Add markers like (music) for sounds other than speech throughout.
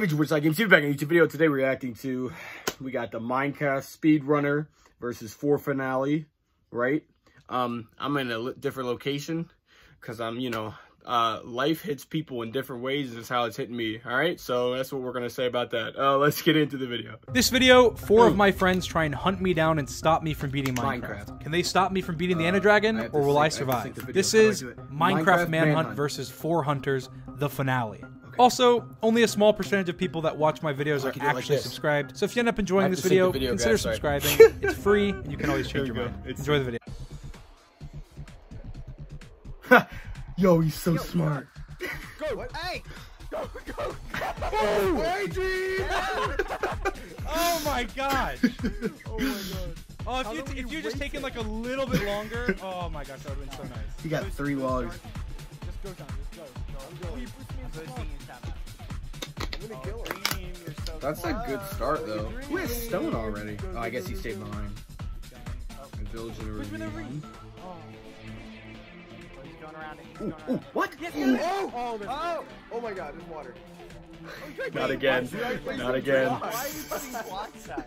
Have you watched Games? back in YouTube video. Today we're reacting to, we got the Minecraft Speedrunner versus 4 Finale, right? Um, I'm in a different location because I'm, you know, uh, life hits people in different ways. Is how it's hitting me. All right, so that's what we're gonna say about that. Uh, (laughs) let's get into the video. This video, four of my friends try and hunt me down and stop me from beating Minecraft. Minecraft. Can they stop me from beating the uh, Ender Dragon, or will I survive? I this is Minecraft, Minecraft Manhunt, Manhunt versus Four Hunters, the finale. Also, only a small percentage of people that watch my videos are actually like subscribed. So if you end up enjoying this video, video, consider guys, subscribing. (laughs) it's free, and you can always change your mind. Enjoy the video. (laughs) Yo, he's so Yo, smart. Go, what? hey! Go, go! Oh, Adrian! (laughs) oh my gosh! Oh my god. Oh, if you if you just taken like a little bit longer, oh my gosh, that would have been so nice. He got three logs. Just go, John. Just go. Go. I'm going. I'm gonna kill him. That's a good start, though. Who has stone already? Oh, I guess he stayed behind. Village in a ravine. Ooh, ooh, what? Yes, yes. Oh, oh, oh, oh my god, there's water. Not again. Not again. Why are you putting blocks down?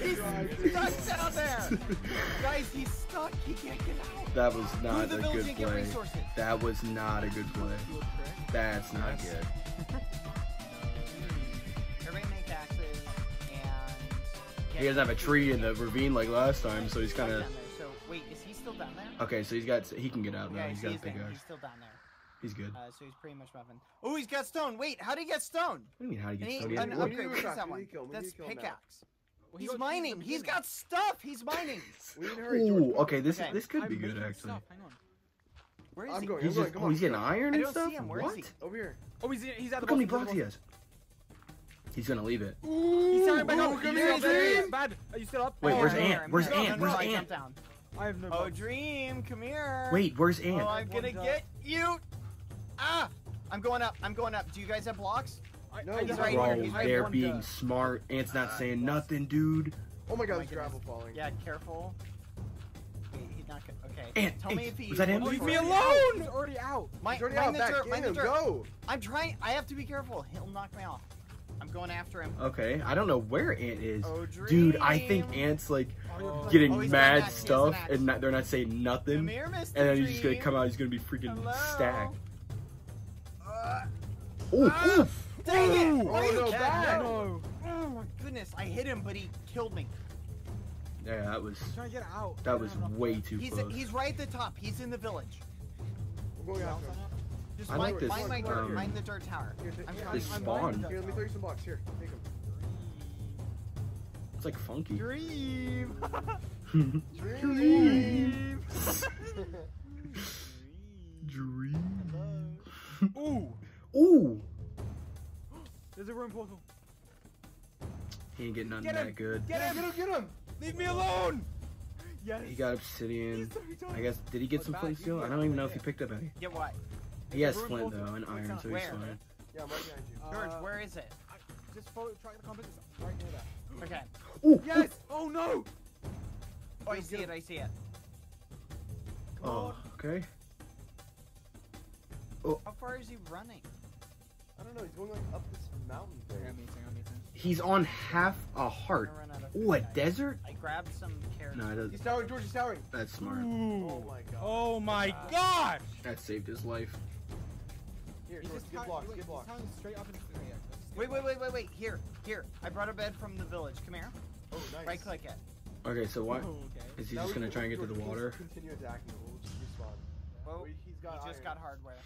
He's stuck down there. (laughs) Guys, he's stuck. He can't get out. That was not a good play. That was not a good play. That's not good. He doesn't have a tree in the ravine like last time, so he's kind of still down there. Okay, so he's got he can get out now. he's got a big He's still down there. He's good. Uh, so he's pretty much muffin. Oh, he's got stone. Wait, how did he get stone? What do you mean how did he get stone? An upgrade. What is that one? That's pickaxe. Well, he's mining. He's got stuff. He's mining. (laughs) Ooh, okay. This okay. this could be good actually. Hang on. Where is I'm he? Going, he's, just, oh, he's getting iron and stuff. what? Over here. Oh, he's he's at the. Look how many blocks he has. He's gonna leave it. Ooh, he's coming back up. He's bad. Are you still up? Wait, where's Ant? Where's Ant? Where's Ant? I have no. Oh, Dream, come here. Wait, where's Ant? Oh, I'm gonna get you. Ah, I'm going up. I'm going up. Do you guys have blocks? No, he's right Bro, here. He's right they're being to... smart. Ant's not uh, saying nothing, dude. Oh my god, oh there's gravel falling. Yeah, careful. he's not gonna. Okay. Ant, Tell Ant, me if he. Was that him? Leave me alone! He's already out. My, he's already out. Back. dirt, Mind the. Go. I'm trying. I have to be careful. He'll knock me off. I'm going after him. Okay, I don't know where Ant is. Oh, Dude, I think Ant's like oh, getting oh, mad stuff and not, they're not saying nothing. Here, and then he's just gonna come out, he's gonna be freaking Hello? stacked. Uh, ooh, uh, ooh. Dang it! Why oh, no, bad. no. Oh my goodness, I hit him, but he killed me. Yeah, that was. trying to get out. That was way too he's close. A, he's right at the top. He's in the village. We're going after him. Just I mind, like this. Mind my dirt. Um, mind the dirt tower. Here, I'm trying. This spawn. Here, let me throw you some blocks. Here, take them. It's like funky. Dream. (laughs) Dream. Dream. Ooh. Ooh. There's a room portal. He ain't getting nothing get that good. Get him! Get him! Get him! Leave me alone! Yes. He got obsidian. I guess did he get some flint steel? I don't even know if he picked up any. Get what? He has flint though and iron, so he's fine. Yeah, right behind you. George, uh, where is it? Just follow, try the compass. It's right near that. Okay. Ooh, yes! Ooh. Oh no! Oh, I see it. I see it. Oh, okay. Oh. How far is he running? I don't know. He's going like up this mountain thing. Yeah, me too, me too. He's on half a heart. Ooh, a desert? I grabbed some carrots. No, it doesn't. He's towering, George. He's towering. That's smart. Ooh. Oh my god. Oh my gosh! That saved his life. Here, George, get blocks, get blocks. Straight up Wait, wait, wait, wait, wait. Here, here. I brought a bed from the village. Come here. Oh, nice. Right click it. Okay, so what? Oh, okay. Is he now just gonna try and get to the water? Continue attacking. We'll just respawn. Oh, he's got he just got hardware.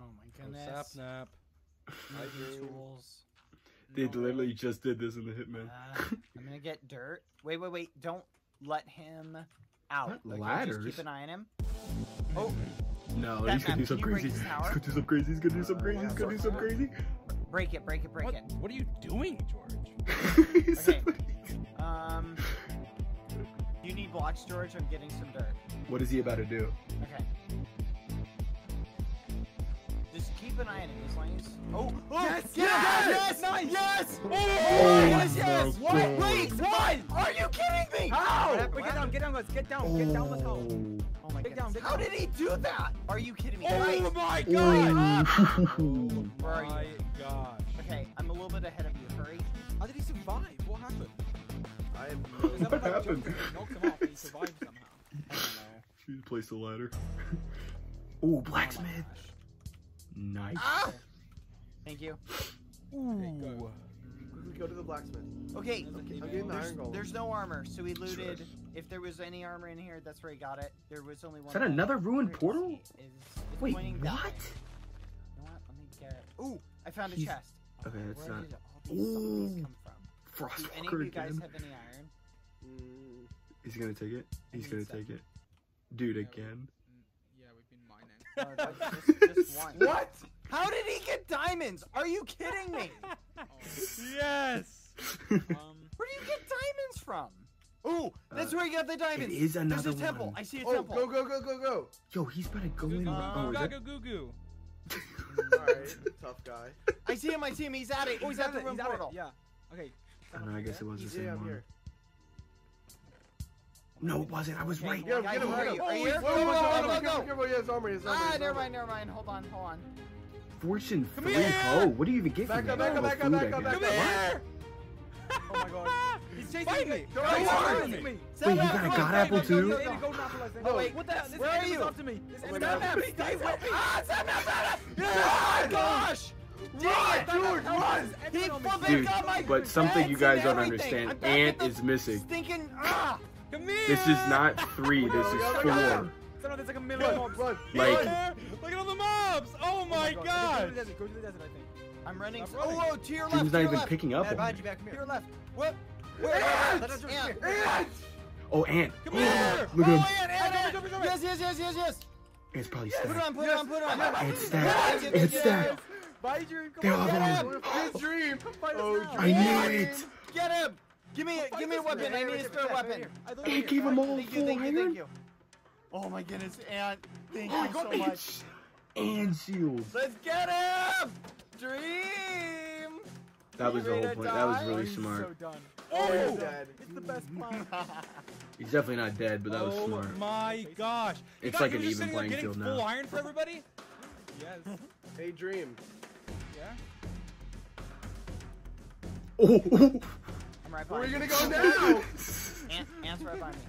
Oh my goodness. Oh, snap. Tools. They no literally way. just did this in the Hitman. (laughs) Uh, I'm gonna get dirt. Wait, wait, wait! Don't let him out. What ladders? Just keep an eye on him. Oh. No, he's gonna do something (laughs) crazy. He's gonna do something crazy. He's gonna do something crazy. He's gonna do something crazy. Break it, break it, break what, it. What are you doing, George? (laughs) okay. Um. You need blocks, George. I'm getting some dirt. What is he about to do? Okay. Just keep an eye on him as long as. Oh! oh yes! Yes! Yes! Yes! Nice! Yes! Oh, oh, oh yes! Oh, yes! What? Wait! What? Are you kidding me? How? What get down! Get down! Let's get down! Get down! Let's go! Oh, oh my god! How did he do that? Are you kidding me? Oh my god! Oh my (laughs) god! foot ahead of you. Hurry. How did he survive? What happened? I am. Is that What happened? knocked him off and he survived somehow? I don't know. She placed the ladder. Ooh, (laughs) blacksmith. Nice. Ah! Thank you. Ooh. Quickly go to the blacksmith. Okay, I'm getting the there's, iron golem. there's no armor, so we looted. If there was any armor in here, that's where he got it. There was only one. Is that left. another ruined portal? he? Is- it's Wait, what? You know what? Let me get. Ooh, I found a He's- chest. Okay, that's Where not. did all these Ooh. come from? Do any of Frostwalker you guys again. have any iron? Mm, He's gonna take it. He's gonna some. take it. Dude, Yeah, again. Yeah, we've been mining. Or just, just (laughs) one. what? How did he get diamonds? Are you kidding me? (laughs) Yes. Um, (laughs) Where do you get diamonds from? Ooh, that's Uh, where you got the diamonds. is There's a temple. one. I see a Oh, temple. go go go go go! Yo, he's about to go in. Goo Uh, Oh, is that? Gaga goo goo. Alright, tough guy. I see him. I see him. He's at it. Oh, he's, he's at the at it. room He's at it. portal. Yeah. Okay. I don't know, I guess it was the same one. here. No, it wasn't. I was Okay, right. Get him, Guys, get him, get are him. you? Are Oh, you wait, here? whoa, Go, whoa, go, whoa, go, whoa, go, careful, go. careful, he has armor, he has armor. Ah, he has never armor. mind, never mind. Hold on, hold on. Fortune Come three here! ho. What do you even get Back from up, that? back up, Oh, back up, food, back I up, guess. back Come up. here! Oh my god. He's chasing Fight me. me. Go, He's go, chasing go. me. Wait, you got a Go, god go, apple go, go, too? go, Hey, go. the golden apple, I think. Oh, wait, what the hell? This where are enemy's you? after me. This Oh my enemy's God. after me. Guys, help me. Ah, Sam, Sam, Sam. Oh my gosh! Dang it, Dude, run! He Everyone on me. flipping Dude, got my but something you beds guys and don't everything. understand. I'm back Ant at the is missing. Stinking ah! Come here. This is not three. This is four. go. Son there's like a million mobs. run! Like- Run. Look at all the mobs. Oh, oh my Go god. to the desert. Go to the desert, I think. I'm running. Stop running. Oh, oh, to your left. Dude's to not even left. picking up Matt, on behind me. you back. Come To here. your left. What? Where? Ant! Let Ant. Ant! Oh, Ant. Come here. Look oh, at him. Oh, Ant, Ant, Ant. here, come here. Yes, yes, yes, yes, yes. Ant's probably Put it stacked. on, put it on, put it on. Ant's stacked. Yes, yes, Ant's stacked. Bye, Dream. Come They're on. all Get him. Good dream! Oh. I knew it. Get him. Give me, a, give me a weapon. I need a spare weapon. I thought Ant you gave him all Thank you, thank you, iron. thank you. Oh my goodness, Ant. Thank you so much. And shields. Let's get him! Dream! That was the whole ready to point. That was really He's smart. so done. Oh, he's Oh! dead. It's the best (laughs) plan. He's definitely not dead, but that was oh smart. my gosh. It's guys like an even playing getting field full now. iron for everybody? Yes. (laughs) Hey, dream. Yeah. Oh, oh, oh. I'm right Where are you you. gonna go now? Ant, Ant's right behind me.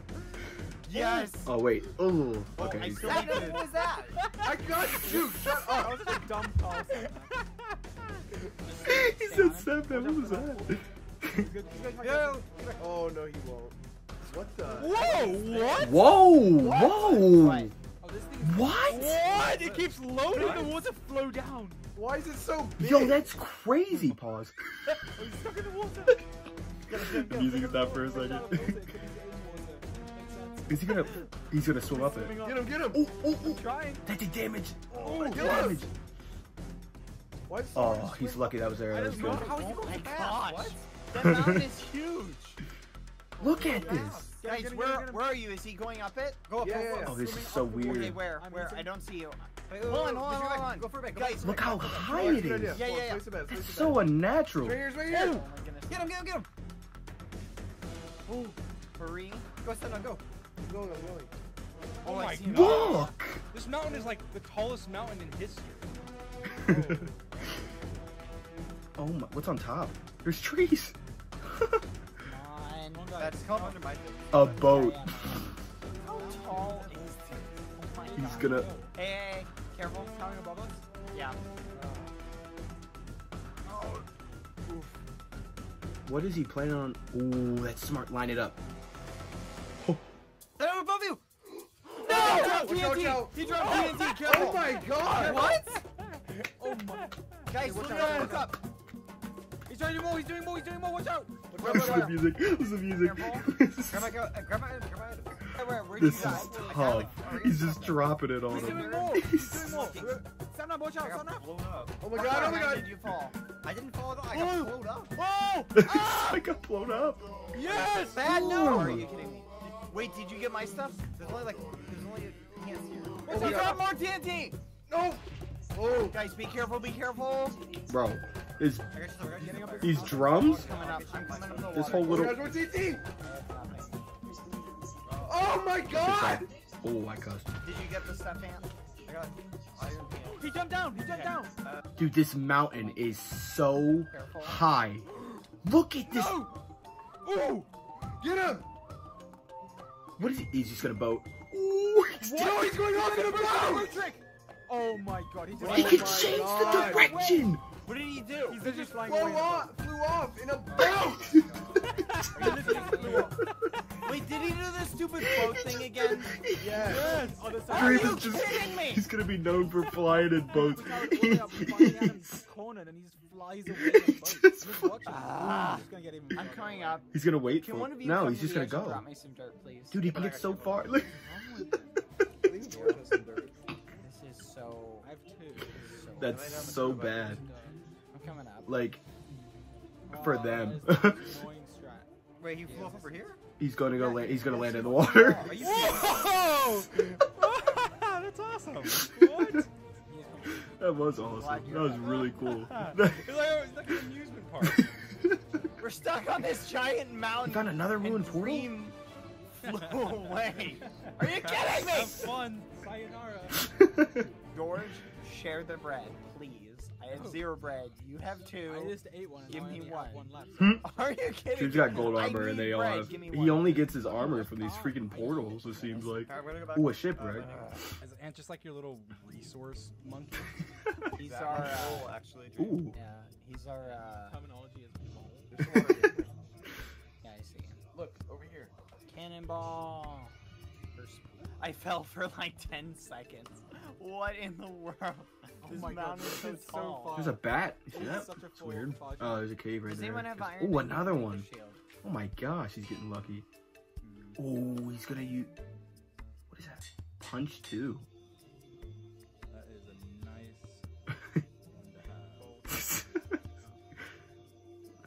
Yes! oh wait. Oh, Oh, okay. I he's still what was that? I got you! Shut (laughs) That up! was such a dumb call. Sam. (laughs) he said step. What was that? He's good. He's good. Yo! Oh, no, he won't. What the? Whoa, what? Whoa! Whoa! Right. Oh, this thing is What? What? It keeps loading. the water flow down. Why is it so big? Yo, that's crazy. Pause. (laughs) Oh, he's stuck in the water. The (laughs) music stopped for a second. Is he gonna? He's gonna swim up it. Get him, get him! Oh, oh, oh! Trying. That did damage. Oh, That did damage. Why is it so hard Oh, he's swim? lucky that was there. I That was don't know. good. How is he Oh going my fast? gosh! What? That mountain (laughs) is huge! Look at this. Guys, get him, where, get him. where are you? Is he going up it? Go up, Yeah, go yeah, up, yeah. Oh, this is so up the water. weird. Okay, where? Where? I don't see you. Wait, Hold on, hold on, hold on. Go for a bit. Go Guys, for a bit. Look how Oh, high that's it a good idea. is. Yeah, yeah, yeah. place the bed, place That's so unnatural. Right here, right Oh here! Get him, get him, get him. Hurry. Go, Senna, go. I'm going, I'm going. Oh, oh I my see him. This mountain is like the tallest mountain in history. (laughs) oh my! What's on top? There's trees. Come on. (laughs) That's come under my A boat. How tall is this? Oh my He's god. gonna. Hey, hey, hey, careful. Coming above us. Yeah. Oh. What is he planning on? Ooh, that's smart. Line it up. They're above you! Watch No! out, TNT! watch. He dropped oh TNT! Careful! Oh my god! What? Oh my. God. Guys, watch look out, up, look up! He's trying to do more. He's doing more. He's doing more. Watch out. Listen to the music. Listen to the music. Grab my, grab my, grab my, grab my. Where, where'd this you is go? I got tough. it. Hurry. He's just dropping it on He's doing him. more. He's doing more. (laughs) Stand up. Watch I out. got Stand up. blown up. Oh my How god, far oh my down god! Did you fall? I didn't fall at. I got blown up. Oh! (laughs) I got blown up. Yes. Bad no! Are you kidding me? Wait, did you get my stuff? There's only like, there's only a chance here. Oh my he God. dropped more TNT! No! Oh! Guys, be careful, be careful! Bro, is I got you, I got you. Getting up here. these drums? Coming up, I'm coming up the This water. whole Oh my god! Oh my god! Oh, I cussed. Did you get the stuff, Ant? I got iron pants. He jumped down. He jumped Okay. down. Uh, Dude, this mountain is so Careful. high. Look at this. Ooh! Get him! What is he? He's just gonna boat. Ooh, he's No, he's going off in a boat! Oh my god, he just He Oh can change God. the direction. What did he do? He's They just just flying flew away. off, flew off in a (laughs) boat! He literally flew up. Wait, did he do the stupid boat thing again? yes. Oh, the Are you is just- kidding me? He's gonna be known for (laughs) flying in boats. Finally out in the corner and he just flies away in a boat. Just Just. Ah. He's gonna I'm coming up. He's gonna wait Can for one of you No, he's just gonna go. Drop me some dirt, please. Dude, he can get so far. Look. (laughs) This is so. I have two. so That's so bad. I'm coming up. Like, for Oh, them. that is (laughs) the most annoying strat. Wait, he flew up over here? he's gonna go land. He's gonna land in the water. Are you Whoa! (laughs) That's awesome. (laughs) What? That was awesome. That was really cool. It's like, oh, it's like an amusement park. We're stuck on this giant mountain. You found another and ruined portal? Dream flew away. Are you kidding me? Have fun. Sayonara. George, share the bread, please. I have zero bread. You have two. I just ate one. Give me one. one left. Hmm? Are you kidding Dude's me? got gold armor and they all bread. have. He only gets his armor from these freaking portals, it seems like. Ooh, a shipwreck. As, and just like your little resource monkey. (laughs) He's our. Uh, actually. Ooh. yeah, he's our. Uh, Terminology is (laughs) yeah, I see. Look, over here. Cannonball. I fell for like 10 seconds. What in the world? This my God, mountain is this is so tall. far. There's a bat. You see that? such a It's weird. fog. Oh, there's a cave right Does there. have iron? Oh, another make a one. shield. Oh my gosh, he's getting lucky. Oh, he's gonna use. What is that? Punch two. That is a nice one to have.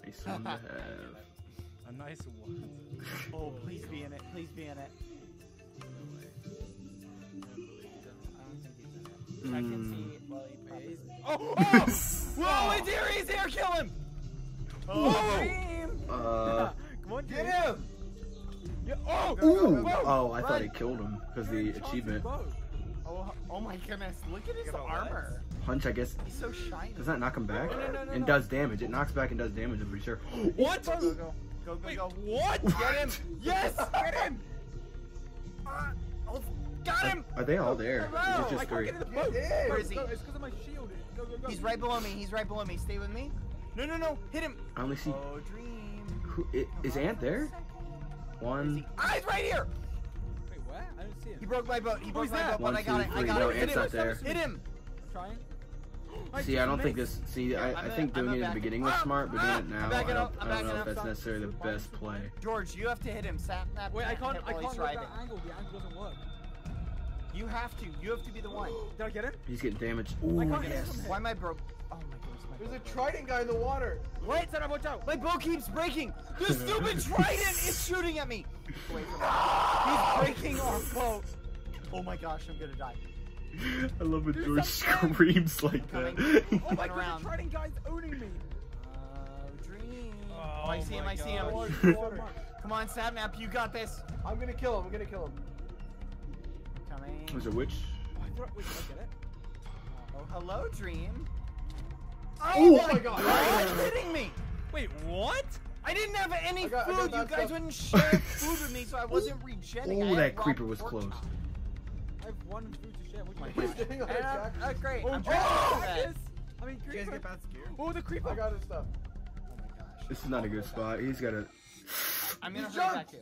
nice one to have. (laughs) A nice one. Oh, please be in it. Please be in it. I don't think he's in it. I can Mm. see. Well, he probably. Oh! Oh! (laughs) Whoa! He's here! He's here! Kill him! Oh! Dream! Uh. (laughs) Come on, Get him! Yeah. Oh! Ooh. Whoa! Oh, I thought he killed him because the achievement. Oh, oh my goodness! Look at his armor. Punch, I guess. He's so shiny. Does that knock him back? No, no, no, no, and no. does damage. It knocks back and does damage. I'm pretty sure. (gasps) What? Go go go go go Wait, go! what? Get him! Yes! Get him! (laughs) Uh, oh, got him! Are they all there? Or is it just can't three? get in the boat. Where is he? It's because of my shield. He's right below me. He's right below me. Stay with me. No, no, no! Hit him! I only see. Oh, dream. Who, i- is Ant there? Is One. he? Ah, he's right here! Wait, what? I didn't see him. He broke my boat. He broke my boat, One, but I got two, it. I got No, it. Hit Ant's him! not there. Hit him! Trying. (gasps) See, I don't think this. See, Yeah, I, I'm I a- think I'm doing it in the beginning was Ah, smart, but ah, doing it I'm now, I don't, up, I'm I don't backing know if that's necessarily the best play. George, you have to hit him. Sap that. Wait, I can't. I can't he's look that angle. The angle doesn't work. You have to. You have to be the one. Did I get him? He's getting damaged. I Ooh, can't yes. from here. Why am I broke? Oh my goodness, my There's a trident guy in the water. What? Set up, watch out. My boat keeps breaking. The (laughs) stupid trident is shooting at me. Away from me. He's breaking our boat. Oh my gosh, I'm gonna die. (laughs) I love when George (laughs) screams like Coming. that. Oh my Turn god, around. the trident guy's owning me. Uh, dream. Oh Oh, I see him. I see him. God. Water, So water. much. Come on, Sapnap, you got this. I'm gonna kill him. I'm gonna kill him. Coming. There's a witch. Oh, I thought, wait, did I get it? Oh, hello, Dream. Oh, my god! Are you kidding me? Wait, what? I didn't have any got- food. You guys stuff. wouldn't share (laughs) food with me, so I wasn't regenning. I Oh, that creeper was close. chops. I have one food to share. What do My you He's want? getting on And, a uh, jack. great. Oh, I'm oh, I get guess. I mean, You guys creeper. get that scared? Oh, the creeper. I got his stuff. Oh my gosh. This is not a good spot. He's got a. I'm gonna He hurry back jumped. you.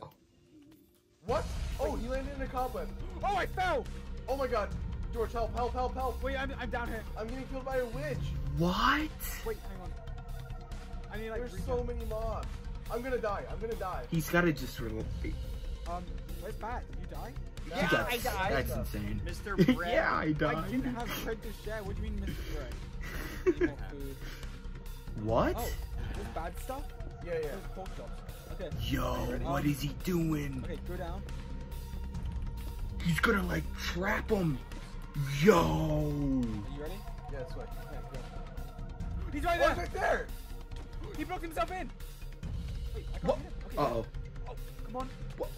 What? Oh, he landed in a cobweb. Oh, I fell. Oh my god. George, help, help, help, help. Wait, I'm, I'm down here. I'm getting killed by a witch. What? Wait, hang on. I need like There's regen. so many mobs. I'm gonna die. I'm gonna die. He's got to just. Re- Um, where's Bad? Did you die? he Yeah, I died. That's insane. Mr. (laughs) Bread. yeah, I died. I didn't have bread to share. What do you mean, Mr. Bread? (laughs) Need more food. What? Oh, there's bad stuff? Yeah, yeah. There's pork chops. Okay, Yo, what is he doing? okay, go down. He's gonna like trap him. Yo. Are you ready? Yeah, like. Okay, go. He's right Oh, there! it's right there! He broke himself in! Wait, I What? Okay, Uh oh. Oh, come on. What?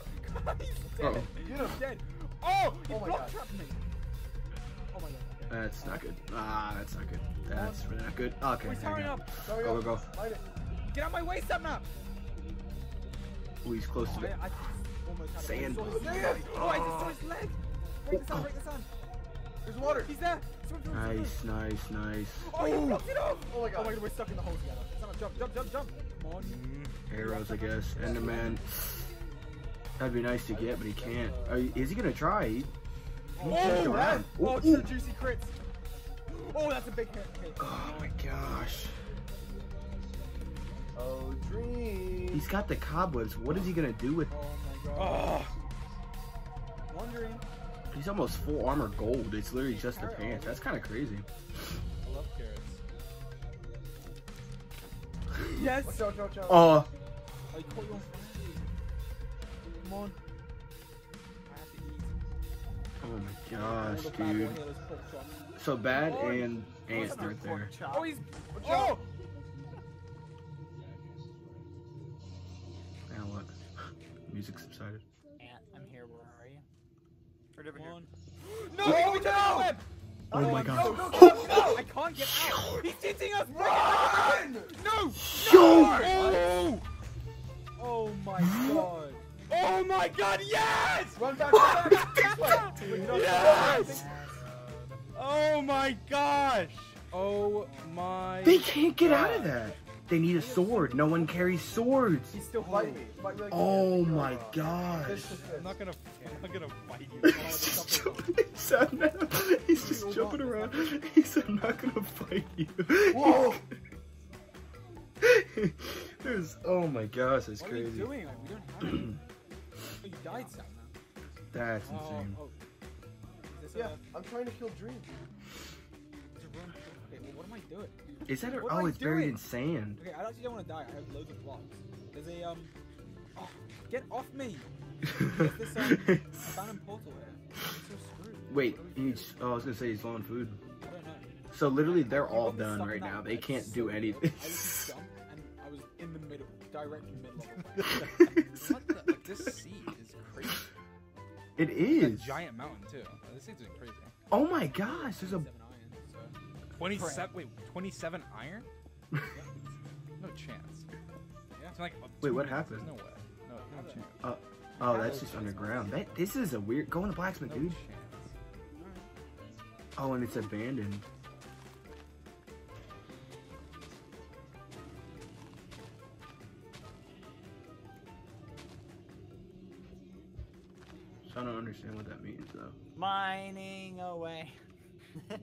(laughs) He's dead. Uh-oh. He's Get dead. Oh, he Oh block trapped me. Oh my god. That's not good. Ah, that's not good. That's really not good. Okay, He's there we towering go. up. Go, go, go. Get out my way, Step Up. Ooh, he's close to I, it. I almost had Sand. Saw. Oh, I just saw his leg. Break the sun, break the sun. There's water. He's there. Swim, swim, swim, Nice, swim. nice, nice. Oh, he blocked it off. Oh my god. Oh my god, we're stuck in the hole together. Son Jump, jump, jump, jump. Come on. Mm, arrows, I guess. Enderman. That'd be nice to get, but he can't. Are is he gonna try? He, oh, he Oh, jumped around. Oh, ooh. juicy crits. Oh, that's a big hit. hit. Oh my gosh. Oh, dream. He's got the cobwebs. What is he gonna do with? Oh my god. Wondering. He's almost full armor gold. It's literally just the pants. That's kind of crazy. I love carrots. (laughs) Yes. Watch out, watch out. Oh, I caught you on fire. Come on. I have to eat. oh my gosh, want to grab dude. one of those pork chops. So bad and ants right there. Oh, he's. Oh! Music subsided. Ant, I'm here. Where are you? Right over here. (gasps) No, oh, no! Web. Oh my Go, god. go, go, go! I can't get out. He's cheating us. Run! No! Yo! Oh! Oh my god. Oh my god, yes! Run back, (laughs) run back. this way. Yes! Oh my gosh! Oh my. They can't get out of that. They need a sword. No one carries swords. He's still Fight holding me. me. Fight me like Oh you my can. gosh. Fist to fist. I'm not gonna. I'm not gonna fight you. (laughs) He's just jumping. He's, not- he's just jumping around. He said, I'm not gonna fight you. Whoa. (laughs) There's, oh my gosh, that's What are you crazy. doing? Like, we don't have oh, (clears throat) you died, Sam. That's Oh, insane. oh. Is this Yeah, a, I'm trying to kill Dream. is? Okay, well, what am I doing? Is that a, oh, it's buried doing? in sand. Okay, I actually don't want to die. I have loads of blocks. There's a um. Oh, get off me! There's this um (laughs) abandoned portal here. So. Wait, What do we do? he's, oh, I was gonna say he's low on food. I don't know. So literally, they're all done right now. They can't so do anything. I just (laughs) jumped and I was in the middle, direct middle. (laughs) What the, like, this seed is crazy. it A giant mountain too. This seed's crazy. Oh my gosh, there's a. Seven iron. Twenty-seven. Wait, twenty-seven iron? (laughs) No chance. Yeah. It's like, uh, Wait, what happened? There's no way. No, no chance. Oh, that's just underground. That this is a weird. Go in the blacksmith, No dude. chance. Oh, and it's abandoned. So I don't understand what that means though. Mining away. (laughs) What?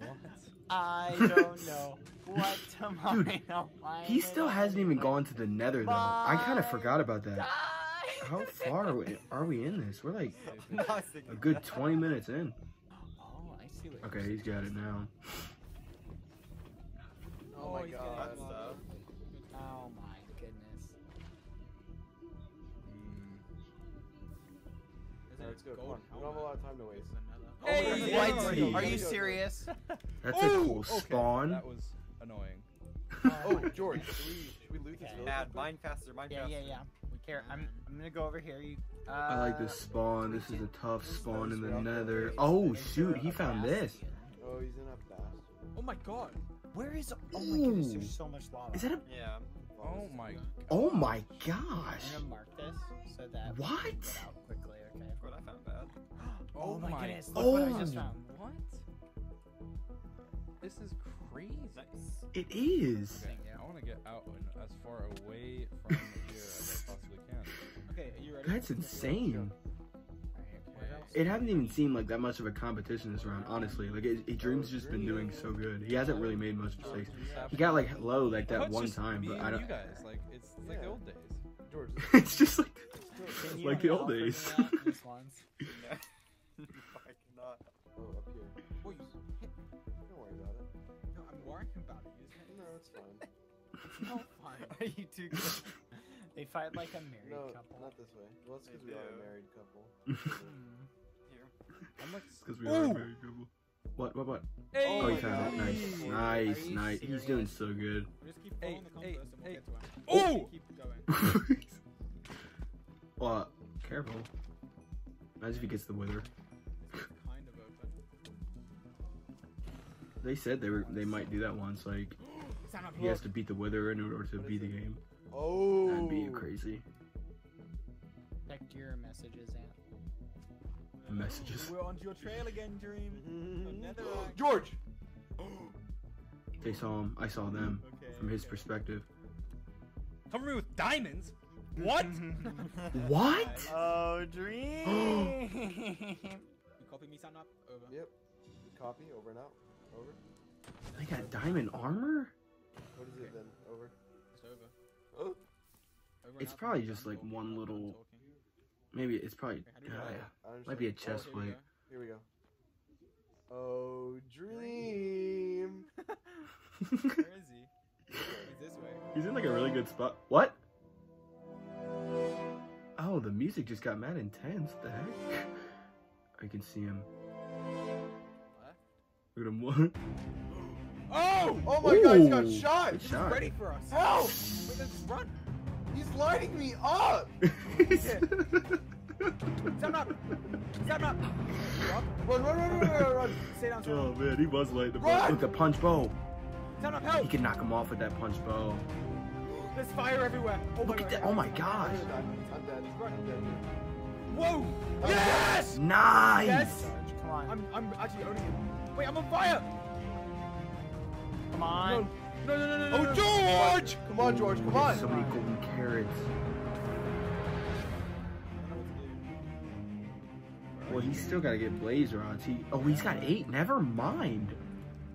I (laughs) don't know what to. Dude, oh He still hasn't even gone to the nether though. I kind of forgot about that. Die! How far are we, are we in this? We're like (laughs) a good 20 minutes in. Oh, I see what Okay, he's got it now. Oh, oh my god. getting That's love. tough. Oh my goodness. Hmm. Is Alright, there let's go. Come on. We don't have a lot of time to waste. Hey, Oh my hey, God. hey. What? Are you serious? (laughs) That's a Ooh, cool okay, spawn. That was annoying. (laughs) Oh, George, should we, should we loot this Okay. village? Bad, mine faster, mine Yeah, faster. yeah, yeah. yeah. We care. I'm. I'm gonna go over here. You. Uh, I like this spawn. This is a tough spawn in the nether. Oh shoot, he found this. Oh, he's in a bastion. Oh my god. Where is? Oh my goodness. There's so much lava. Is that a? Yeah. Oh my. Oh my I'm gonna mark this so that we What? can get out quickly. Okay. What I found bad. (gasps) (gasps) Oh, Oh my, my- goodness! Look what I just Oh. found. What? This is crazy. Nice. It is. Okay, Thank you. I want to get out and as far away from here as I possibly can. (laughs) Okay, are you ready? That's insane. It hasn't even seemed like that much of a competition this round, honestly. Like, it, it, Dream's oh, just been doing so good. He hasn't really made much mistakes. Oh, he got like low like that one time, but I don't. You guys, like it's like the old days. George, (laughs) it's just like (laughs) Like the old days. No, it's fine. It's (laughs) not (laughs) fine. Are you too good? (laughs) They fight like a married No, couple. not this way. Well, it's because They we are a married couple. Hmm. Here. I'm like, because we are a married couple. What? What? What? hey, Oh, he my found it. God. Nice, nice, you nice. He's doing so good. We just keep Hey, following the hey, and we'll hey. get to it. Oh! Keep going. well, careful. Imagine if he gets the wither. They said they were they might do that once. Like he has to beat the Wither in order to beat the game. Oh. That'd be oh. crazy. Check your messages, Ant. Messages. We're onto your trail again, Dream. Another (laughs) act. George. (gasps) They saw him. I saw them Okay, from his okay. perspective. Cover me with diamonds? (laughs) What? (laughs) What? Oh, dream. (gasps) You copy me, sound up. Over. Yep. Copy. Over and out. Over. They got diamond armor? What is it then? Over. It's over. Oh. Over It's probably just like talking, one little. Maybe it's probably. How do Yeah, do that? yeah. I understand. Might be a Oh, chest here plate. go. Here we go. Oh, dream. (laughs) Where is he? (laughs) He's this way. He's in like a really good spot. What? Oh, the music just got mad intense. What the heck? (laughs) I can see him. Look at him. (laughs) Oh! oh! Oh my god, he's got shot. He's shot. ready for us. Help! Wait, let's run. He's lighting me up. (laughs) Sound up. Sound up. Drop. Run, run, run, run, run, run. (laughs) Stay down. Stay oh down. man, he was lighting the Run! bow with the punch bow. Sound up. He Help. can knock him off with that punch bow. There's fire everywhere. Oh my Look at god. that! Oh my gosh! I'm dead. I'm dead. I'm dead. Whoa. I'm Yes. Nice. Yes. George, come on. I'm I'm actually owning him. Wait, I'm on fire. Come on. No, no, no, no, no. Oh, no. George! Come on, George. Come on. So many golden carrots. Well, he's still got to get blaze rods. He oh, he's got eight. Never mind.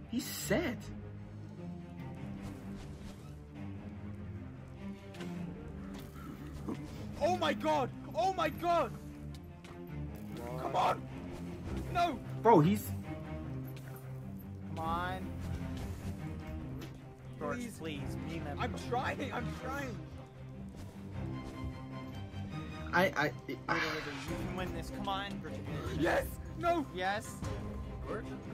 He's set. Oh my god. Oh my god. Come on. No. Bro, he's Come on. George, Please. please. Beam him. I'm trying. I'm trying. I I. You can win this. Come on. Yes. No. Yes.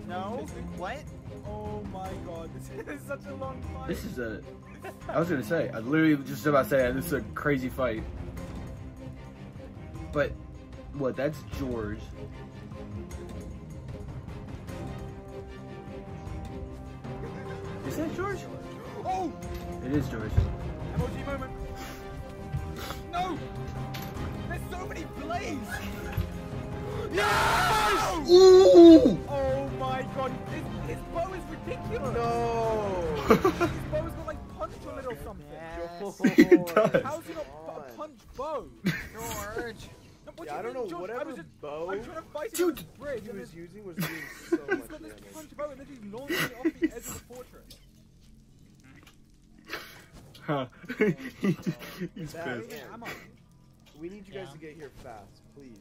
No. What? Oh my god. (laughs) This is such a long fight. This is a. I was gonna say. I literally was just about to say this is a crazy fight. But what? That's George. Is that George? Oh. It is George. Emoji moment. No. There's so many blaze. Yes! Ooh! Oh my god. His, his bow is ridiculous. No. (laughs) His bow's got like punch on it or something. It does. How's he got a on. punch bow? George. No, what Yeah, do I don't know. mean, George? I was just, bow I'm trying to fight him Dude. on bridge. he and was using was doing so He's much got this damage. punch bow and then he's launching it off the edge of the fortress. Huh. (laughs) he's That- pissed. yeah. Am I? We need you guys Yeah. to get here fast, please.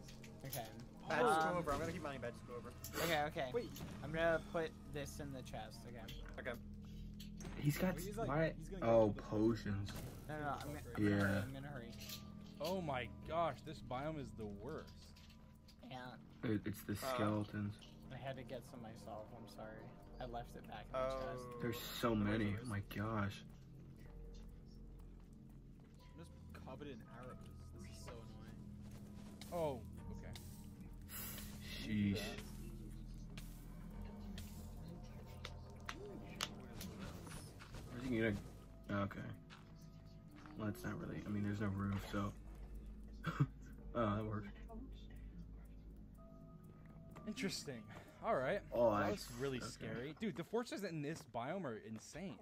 Okay. Badge just Um, go over. I'm gonna keep money. Badge just go over. Okay, okay. Wait. I'm gonna put this in the chest, okay? Okay. He's got. He's like- why? he's Oh, potions. No, no, no. I'm gonna, I'm gonna Yeah. hurry. I'm gonna hurry. Oh my gosh, this biome is the worst. And It, it's the skeletons. I had to get some myself. I'm sorry. I left it back in the Oh. chest. There's so many. Oh my gosh. Covered in arrows. This is so annoying. Oh, okay. Sheesh. Where's he gonna? Oh, okay. Well, it's not really. I mean, there's no roof, so. (laughs) oh, that works. Interesting. All right. Oh, that I- was really okay. scary, dude. The fortresses in this biome are insane.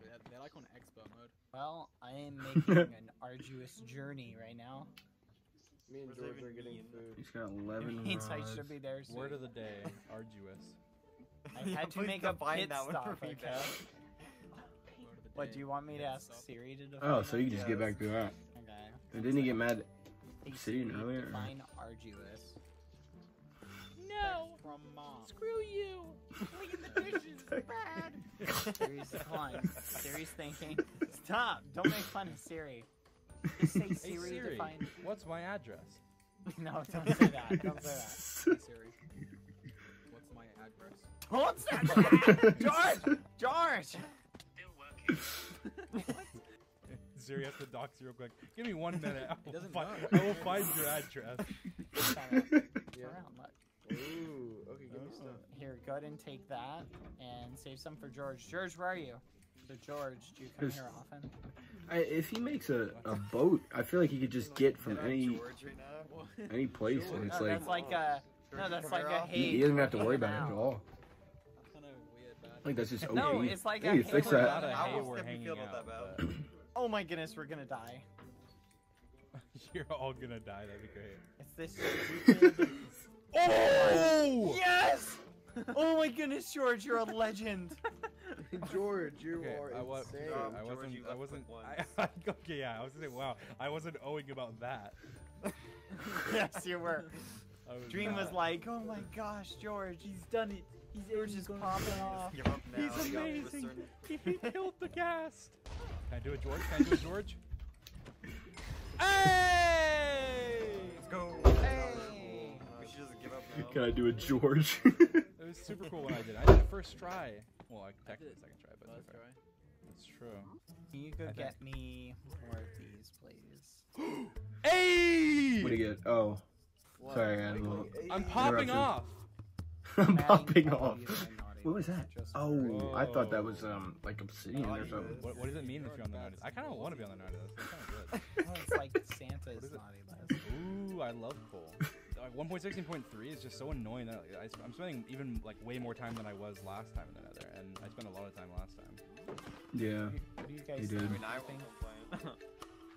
They're, they're like on expert mode. Well, I am making (laughs) an arduous journey right now. Me and What George are getting food. He's got It 11 means I rods. should be there soon. Word of the day, arduous. (laughs) I Yeah, had to please make a define pit that one stop, for me, okay? Beth. Word What, do you want me to ask stop. Siri to define Oh, so you can just get back to that. Okay. And didn't he get mad? Hey, Obsidian Siri, earlier, or- Define arduous. No. From mom. Screw you! Clean the dishes, (laughs) bad! Siri's, come on. Siri's thinking. Stop! Don't make fun of Siri. Just say Hey Siri, Siri, define. what's my address? (laughs) No, don't say that. Don't say that. Hey Siri. What's my address? Oh, don't say that! (laughs) George! George! (laughs) Siri has to dox you real quick. Give me one minute. I will, doesn't find, know. I will find your address. Yeah. around, look. Where Ooh, okay, give me oh. stuff. Here, go ahead and take that and save some for George. George, where are you? So George, do you come here often? I, if he makes a, a boat, I feel like he could just get from any George right now. (laughs) any place, and it's no, like that's like a no, that's like a he, hey. he doesn't have to worry about it at all. Kind of weird, man. I think that's just OP. No, it's like Hey, a fix hey, we're that. Not a How hey, else we're hanging out. that but- (clears throat) Oh my goodness, we're gonna die. (laughs) You're all gonna die. That'd be great. It's this (laughs) stupid. Oh! yes! (laughs) Oh my goodness, George, you're a legend. (laughs) George, you Okay, are I, wa- insane. Um, I wasn't. you I wasn't. with (laughs) I, okay, yeah. I was gonna wow. I wasn't owing about that. yes, you were. Was Dream was like, oh my gosh, George, he's done it. He's George is popping off. Give up now. He's amazing. Western- He killed the ghast. Can I do it, George? Can I do it, George? Hey! Can I do a George? (laughs) It was super cool when I did. I did it first try. Well, I technically second try, but it's okay. That's true. Can you go I think- get me more of these, please? (gasps) Hey! what do you get? Oh, What? Sorry, I don't know. I'm popping off. (laughs) I'm popping off. these are naughty What was that? Oh, for- I thought that was um like obsidian Oh, or something. What, what does it mean if you're on the naughty list? I kind of want to be on the naughty list. It's kind of good. Oh, (laughs) it's like Santa's is naughty list. Ooh, I love coal. Like 1.16.3 is just so annoying that I, am spending even like way more time than I was last time in the Nether, and I spent a lot of time last time. Yeah. What do you guys You think? I mean, I Think- won't.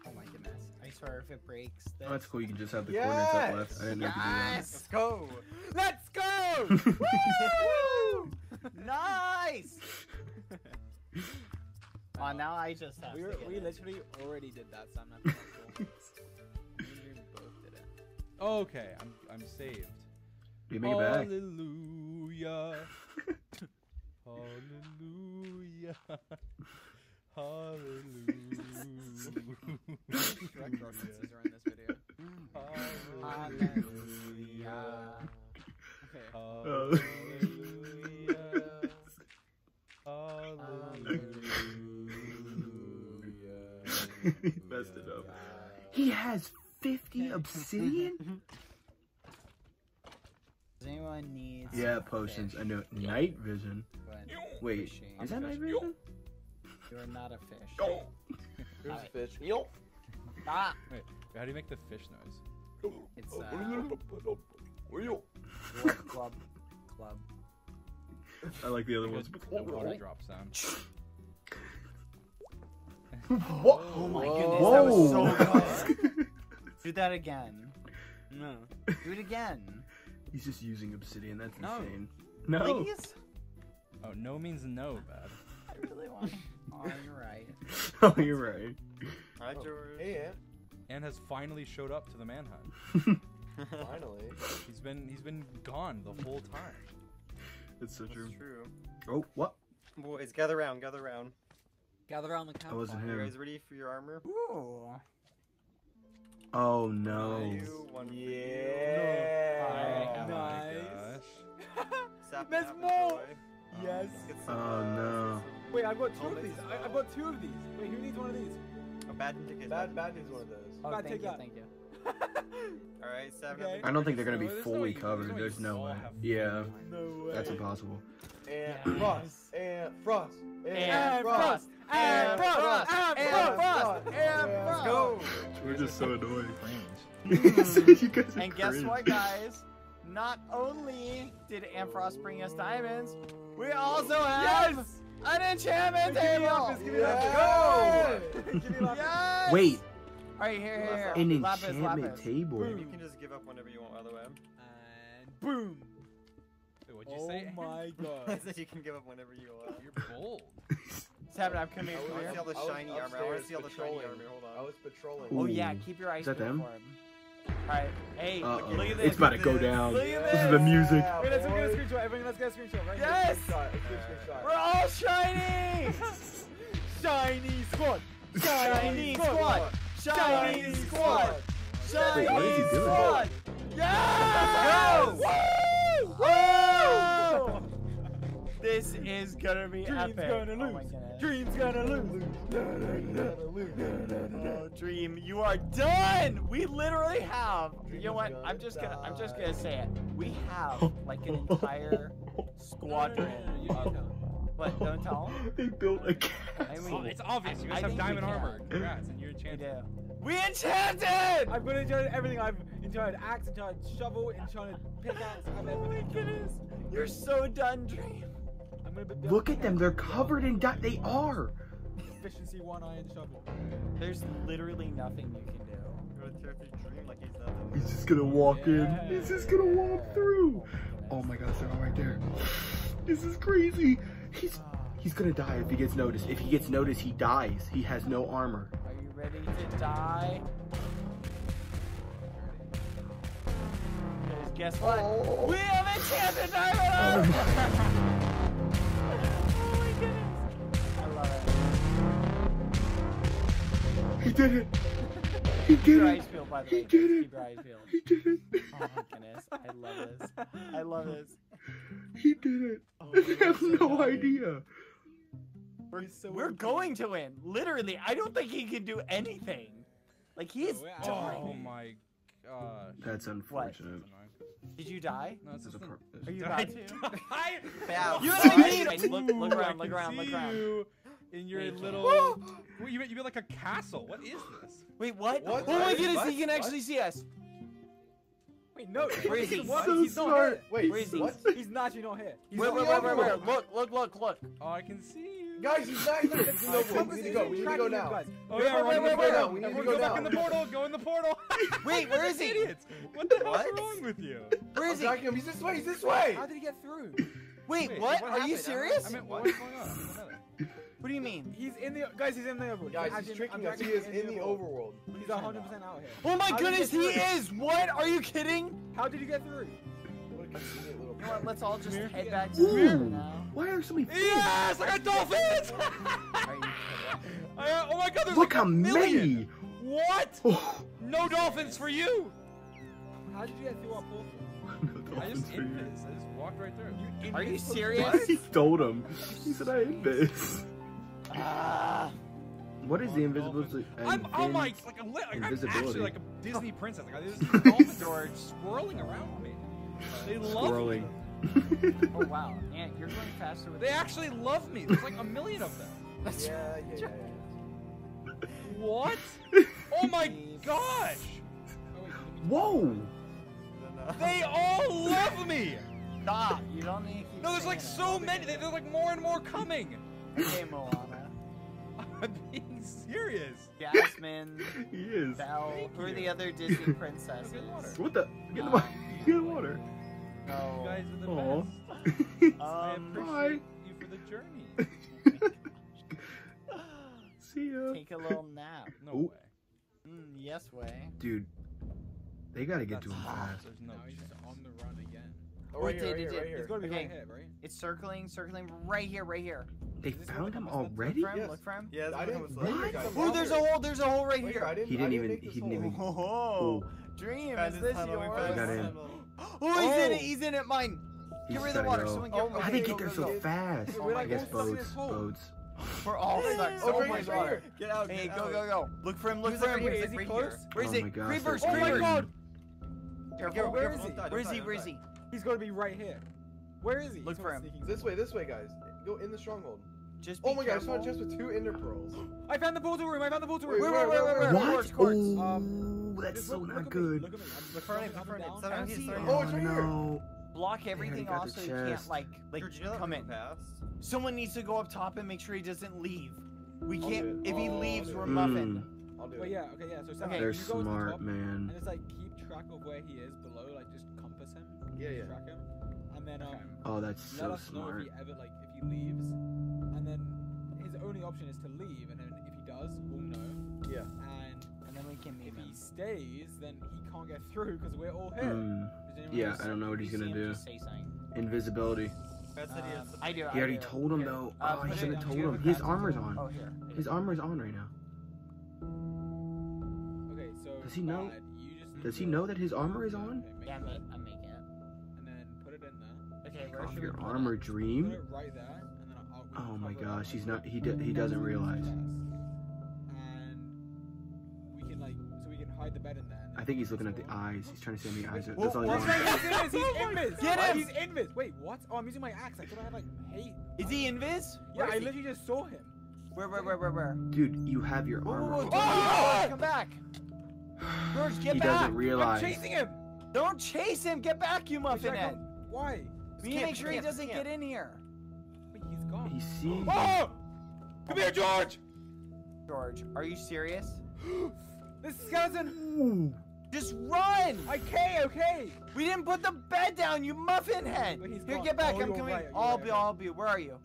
Oh my goodness. I swear if it breaks this. Oh, that's cool. You can just have the coordinates up left. I didn't know you could do that. Let's go. Let's go! (laughs) Woo! nice! (laughs) Oh, now I just have We, to were, get we it. literally already did that, so I'm not (laughs) Okay, I'm I'm saved. You make it back. Hallelujah. (laughs) Hallelujah. Shrek references are in this video. Hallelujah. Okay. Oh. (laughs) (laughs) Messed it up. He has 50 obsidian? Does anyone need yeah, some potions. fish? I know. Night vision. When Wait, fishing? is that night vision? You are not a fish. Here's Alright. a fish. Ah! Wait, how do you make the fish noise? It's uh. Club, club, club. I like the other ones. The water drop sound. (laughs) Oh my goodness, that was so Whoa. (laughs) good. Do that again. No. Do it again. He's just using obsidian. That's No. insane. No. Please? Oh, no means no, bud. I really want. Oh, (laughs) you're right. (laughs) Oh, you're right. Hi, oh, George. Hey, And And has finally showed up to the manhunt. (laughs) finally, He's been he's been gone the whole time. It's so That's true. true. Oh, what? Boys, gather round, gather round. Gather around the That campfire. wasn't You him. guys ready for your armor? Ooh. Oh, no. Two, one. yeah. Alright. Oh my Nice. gosh. (laughs) There's more. Yes. Let's get some, Oh, uh, no. Wait, I've got two of these. this I, I've got two of these. Wait, who needs one of these? A bad ticket. Bad, bad needs one of those. Oh, Bad, thank you, that. thank you. (laughs) Alright, seven. Okay. I don't think they're gonna be no fully way- covered. there's no way There's no way. Yeah, No way. that's impossible. And Yeah. frost. And frost. And, Antfrost. And frost. And Antfrost. frost. And Let's frost. Go! We're just so annoying. Cringe. (laughs) you guys are And guess cringe. what, guys? Not only did Antfrost bring us diamonds, we also have an enchantment Give me table. lapis, give me Let's lapis. go! Give me lapis. Yes. Wait, All right, here, here, here. an lapis, enchantment lapis. table. Boom. You can just give up whenever you want, by the way. And boom. Wait, what'd you Oh say? my (laughs) I god. said you can give up whenever you want. You're bold. (laughs) Seven, I'm coming I wanna see all the shiny armor. I wanna see all the shiny armor. Hold I was patrolling. Oh yeah, keep your eyes Is that them? for him. All right, hey, Uh look oh. at this. It's about to go down. Look at This is the music. Yeah, Wait, let's go get a screenshot. Everyone, let's get a screenshot. Right Yes. Screenshot, let's do a screenshot. We're all (laughs) shiny. Shiny squad. Shiny squad. Shiny squad. Shiny Wait, what is he doing? squad. Yeah! Let's Woo! Woo! This is gonna be epic. Dream's epic. gonna Oh my lose. Dream's gonna lose. Oh, Dream, you are done. We literally have. Dream You know what? gonna I'm just gonna. I'm just gonna say it. We have like an entire squadron. You can tell. But don't tell 'em. They built a I castle. mean, Oh, it's obvious. You I guys have diamond armor. Congrats, and you're enchanted. do. We enchanted. I've got enchanted everything. I've enchanted axe, enchanted shovel, enchanted pickaxe. I've Oh my goodness. You're so done, Dream. I'm gonna be Look at them. They're covered in di- They are. efficiency one iron shovel. There's literally nothing you can do. Go to tier 3 dream like he's just gonna walk in. He's just gonna walk through. Oh my gosh, they're all right there. This is crazy. He's he's gonna die if he gets noticed. If he gets noticed, he dies. He has no armor. Are you ready to die? Because guess what? Oh. We have a chance enchanted diamond armor! He did it. He it. Keep did it. eyes peeled, by the He way. did it. Keep your eyes peeled. He did it. Oh my goodness. I love this. I love this. He did it. Oh, They have so no happy. idea. We're, so we're going to win. Literally, I don't think he can do anything. Like, he is Oh, dying. Oh, oh my gosh. That's unfortunate. Did you die? No, This is a an- per- Are you (laughs) I about to? died. (laughs) Bow. You What? haven't made it. Look- look around, look around, look around. You in your Yeah, little. Well, you you meant like a castle. What is this? Wait, what? What? Oh my goodness, What? he can actually see us. Wait, no. Where is he? What? So he's not smart. here. Wait, Where is he? what? He's naturally not here. He's Wait, not wait, here. wait, wait, wait. Look, look, look, look. Oh, I can see you. Guys, he's not. He's not. This is over. We need to go. We need to go now. Oh yeah, wait, run wait, in the wait, portal. wait, we need to Everyone go go back in the portal. Go in the portal. (laughs) Wait, where is he? Idiots. What the hell's What? wrong with you? Where he? He's this way. He's this way. How did he get through? Wait, Wait, what? what Are you serious? I mean, what's going on? I don't know. What do you mean? He's in the guys. He's in the overworld. Guys, As he's tricking I'm us. He is him in the overworld. overworld. He's 100 percent out here. Oh my How goodness, he is! What? Are you kidding? How did he get through? What a little You know what? Let's all just Here. head back to the river Ooh. now. Why are so many fish? Yes, I got dolphins. Are you kidding? I, oh my god, there's Look like how a million. many. What? Oh. No dolphins for you. How did you get through our portal? (laughs) I just invis. I just walked right through. Are you invisible- serious? He told him. He said I hit this. Ah. What is the invisible? I'm oh my invins- like, I'm, li- like, I'm actually like a Disney princess. Like there's (laughs) these dolphins are swirling around me. They love Swirling. me. (laughs) Oh wow, Ant, you're going faster with They actually love me. There's like a million of them. (laughs) That's Yeah, yeah, yeah. yeah. What? Oh my gosh! Whoa! They all love me. Stop! You don't need to keep No, there's like so many. There's like more and more coming. Okay, Moana. (laughs) I'm being serious. Jasmine, (laughs) He is. Belle, Thank who are you. (laughs) the other Disney princesses? What the? Get in the water. Get the water. You No. guys are the Aw. best. I Um, appreciate you for the journey. See ya. take a little nap. No Ooh. way. Mm, yes way. Dude, they gotta get to him fast. There's no Now he's on the run again. Oh, right Wait, here, did- right here, did- right He's here. to be Okay. right here, right? It's circling, circling right here, right here. They found him already? Look for him, Yes. look for him. Yeah, I what didn't. comes Right later. here, guys. Oh, there's a hole, there's a hole right Right here. I didn't. He didn't didn't even- he didn't even- Oh, Dream, is this yours? got his in. tunnel. (gasps) Oh, he's in Oh. it, he's in it, mine. Get rid of the water, someone get Oh, rid of How'd the they okay, get there so go, go. fast? We're I guess all stuck in boats. Boats. We're all stuck. Oh, Someone right plays here, right. Get out. Hey, get go, out. go, go. Look for him, look Who's for him. here? He's Is he right close? here. Where is Oh he? my gosh, Creepers, they're Oh my god! Careful, Careful, Where careful. he? Where is he? die, Where don't is he? He's got to be right here. Where is he? Look He's for him. sneaking This way, this way, guys. Go in the stronghold. Just Oh my gosh, I found a chest with two ender pearls. I found the portal room. I found the portal Wait, room. Wait, wait, wait, wait, wait. What? Quartz, quartz. Um, Oh, that's so look- not look at me, good. Look at me. I'm Look for him, look for and him. down. It's not I on don't his see story. you. Oh, Oh it's right here. no. Block everything off so he can't like like George, you know that come in. passed? Someone needs to go up top and make sure he doesn't leave. We can't. If he I'll leaves, we're it. muffin. I'll do But it. yeah, okay, yeah. So Sam, Okay. They're you go to the top, smart, man. And it's like keep track of where he is Yeah, yeah. Track him, and then um, Oh, that's let so us know smart. if he ever like if he leaves, and then his only option is to leave, and then if he does, we'll know. Yeah. And And then we can meet if him. he stays, then he can't get through because we're all here. Mm, yeah, I don't know what he's gonna do. Just say something. Invisibility. He Um, I do. He I already do. told him Here. though. Uh, Oh, he should it have told Do you have him. His armor's on. Oh, here. it His armor's on right now. Okay, so Does he know- Bad, you just need Does he know that his armor is on? Okay, make Yeah, I'm, off your armor, dream. it right there, and then I'll. we Oh my cover it up gosh, he's not. He do, he doesn't realize. chest. And we hide the bed in there. and I think he's looking at the eyes. He's trying to see how many eyes. are- Whoa, oh, That's all he what's wants. He's invis! He's oh invis! Get Why? him! He's invis! Wait, what? Oh, I'm using my axe. I thought I had like hate. Is he invis? Yeah, I he? literally just saw him. Where, where, where, where, where? Dude, you have your Whoa, whoa, armor. whoa, on. Oh, come back! (sighs) George, get he back! doesn't I'm realize. chasing him! Don't chase him! Get back, you Wait, muffin head! Why? We need to make sure he doesn't get in here. Wait, he's gone. He sees. Oh! Come here, George! George, are you serious? (gasps) This skeleton! Ooh. Just run! Okay, okay! We didn't put the bed down, you muffin head! Here, gone. get back, Oh, I'm coming. right, I'll right, be, okay. I'll be. Where are you?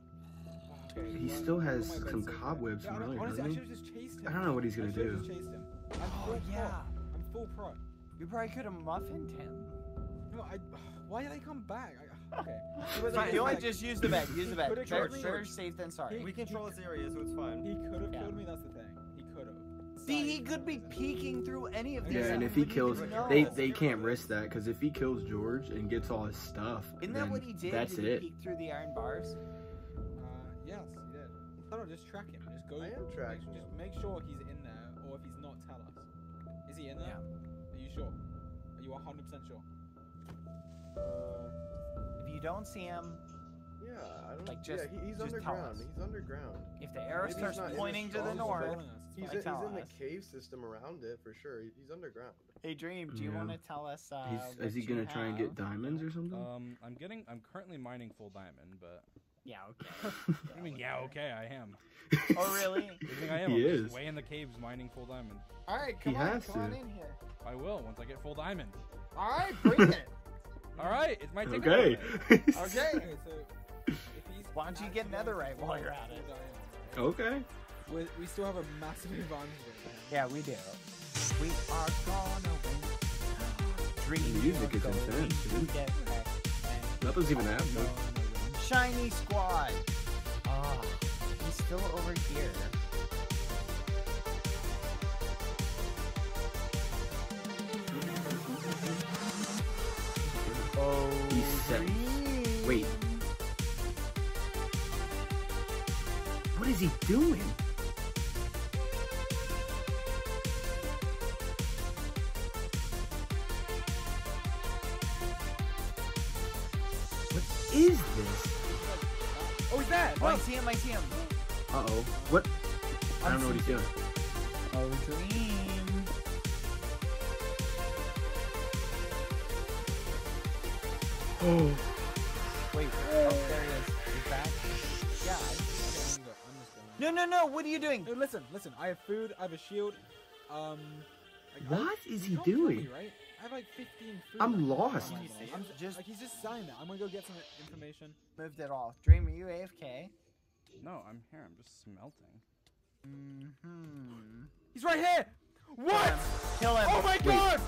Okay, He still has put my some cobwebs Yeah, from I don't- earlier, Honestly, I doesn't should he? have just chased him. I don't know what he's gonna I do. just chased him. I'm Oh, full yeah. prop. I'm full pro. You probably could have muffined him. No, I. (sighs) Why did I come back? I, okay. Fine, you only just use the bed. Use the bed. Could've Better, killed better safe than sorry. We control this area, so it's fine. He could have Yeah. killed me. That's the thing. He could have. See, he could be peeking through any of these. Yeah, and if he kills, they they can't risk that because if he kills George and gets all his stuff, Isn't then that what he did? that's did it. He peek through the iron bars? Uh, yes, he did. No, no, just track him. Just go. I am make- tracking Just him. make sure he's in there, or if he's not, tell us. Is he in there? Are you sure? Are you 100% sure? Uh, If you don't see him, yeah, I don't. Like, just- yeah, he's just underground. He's underground. if the arrow Maybe starts not in the pointing to the north, Following He's, fine. in, tell he's in the us. cave system around it for sure. He's underground. hey Dream, do you Yeah. want to tell us? Uh, He's, what is he gonna try and get diamonds or something? Um, I'm getting. I'm currently mining full diamond, but Yeah, okay. (laughs) I mean, yeah, okay, I am. Oh, really? (laughs) You think I am? He I'm just is. way in the caves mining full diamond. All right, He come on, has come on in here. I will once I get full diamond. All right, bring it. (laughs) All right, it's my take. okay. Okay. Okay, (laughs) so if he's Why don't you get actually netherite while you're at it? okay. We, we still have a massive (laughs) advantage. Yeah, we do. We are gonna win. Dream The music is of going intense, to dude. get back and Nothing's even happening. Shiny squad. Ah, he's still over here. Oh, He's set. Wait. What is he doing? What is this? Oh, he's there! Oh, I see him. I see him. Uh oh. What? I don't know what he's doing. Oh, dream. Oh. Wait. Oh, there he is. He's back. Yeah. I- I'm go- I'm. No, no, no. What are you doing? No, listen, listen. I have food. I have a shield. Um. like, I- What is you he can't me, doing? right? I have like 15 food. I'm lost. I'm, Can I'm just, Just- like he's just saying that. I'm gonna go get some information. Moved it all. Dream, are you AFK? No, I'm here. I'm just smelting. Mm-hmm. He's right here. What? Kill him. Oh my Wait. god!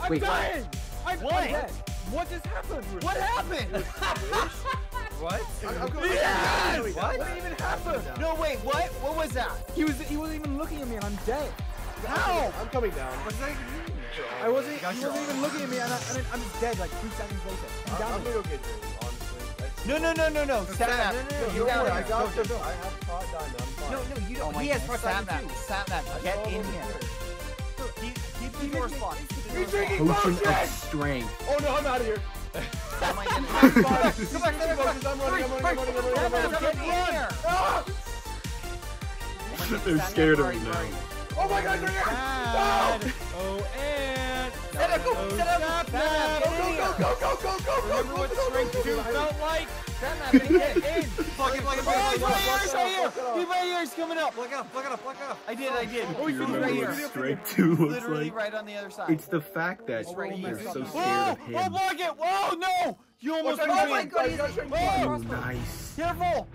I'm Wait. dying. I'm, What? I'm dead. What just happened? What happened? (laughs) What? I'm, I'm. Yes! I'm What? What even happened? no, wait. What? What was that? He was he wasn't even looking at me and I'm dead. How? I'm coming down. What does that even mean? I wasn't, he wasn't even looking at me and, I, and I'm dead like two seconds later. I'm, downed I'm me. gonna go get Dream, honestly. That's- No, no, no, no, no. Sapnap. No, You don't down worry, I here. got the I have pot diamond. I'm fine. No, no, you Oh don't. my he has goodness. part Sapnap. too. Sapnap. I Get saw in over here. Potion potion. of strength. Oh no, I'm out of here. Oh my goodness. Come back, come back, come back. I'm running, I'm running, I'm running, I'm running, I'm running. Get in here. Ah! They're scared of me now. Oh my god, they're here! Dad. Oh, and Set up, go, set up. Sapnap. Go, Get in go, here. go, go, go, go, go, remember go, what go, go, strength go, two go. felt like? Sapnap. Get in. Plug it, plug it, Oh, plug he's it, right here. He's right here. Plug it off. He's right here. He's coming up. plug it up, plug it up, plug it up. I did. I did. Oh, You he's He's remember right what here. strength two looks Literally like? right on the other side. It's the fact that It's right they're here. so Whoa! of Whoa, him. block it! Whoa, no! You almost Watch put out, me oh my. God, you got strength Oh! Oh, nice. Careful!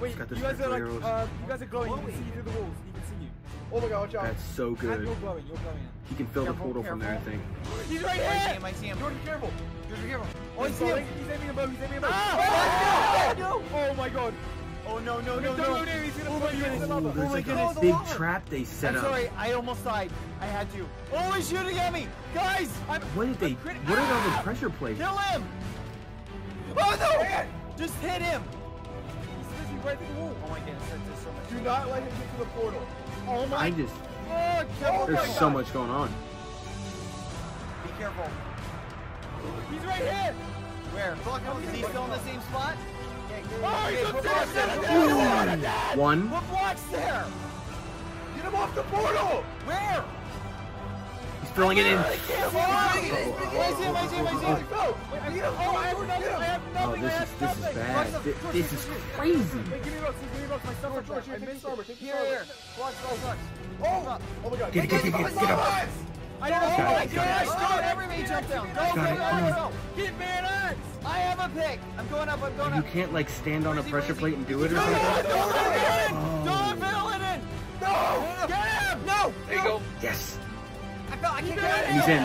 Wait, got you guys are like, uh, you guys are glowing. You can see through the walls. He can see you. Oh my god, watch out. That's so good. you're glowing. You're glowing. He can fill the Careful, portal from there, I think. He's right here! I see him, I see him. Jordan, careful. Jordan, careful. Oh, I He's see him! He's aiming a bow. He's aiming a bow. Ah! no! Oh my god. Oh no, no, no, Don't no! go. He's gonna Oh my you the goodness. lava. Oh my like goodness. a big trap they set I'm up. sorry, I almost died. I had to. Oh, he's shooting at me! Guys! I'm... What did they? crit- What are all the Ah! pressure plates? Kill him! Oh no! Just hit him! He's literally right through the wall. Oh my goodness, that does so much. Do not let him get to the portal. Oh my I just. god! There's my so God. much going on. Be careful. He's right here. Where? Is he still in the same spot? Oh, he's Okay, up put there. blocks there. Get One. Put blocks there. him off the portal. Where? He's filling it in. I see him, I see him, I see him, I see him. No. Wait, I need him. Oh, I have nothing. I have Oh, nothing. I this is this is bad. Thi- This is crazy. Wait, give me rocks. Give me rocks. My stuff. George, I missed armor. Take Here, here. Blocks, blocks, blocks. Oh, oh my God. Get it, get it, get it, get it. I don't know. Oh it, my got gosh, it. go, everybody jump down. Go, go, Got go, go, Get man axe. I have a pick. I'm going up, I'm going up. You can't like stand on a pressure plate and do it or Don't something. fill it in! Oh. Don't fill it in! No. Get him! No! There you go. Yes. I felt I can't get him! He's in.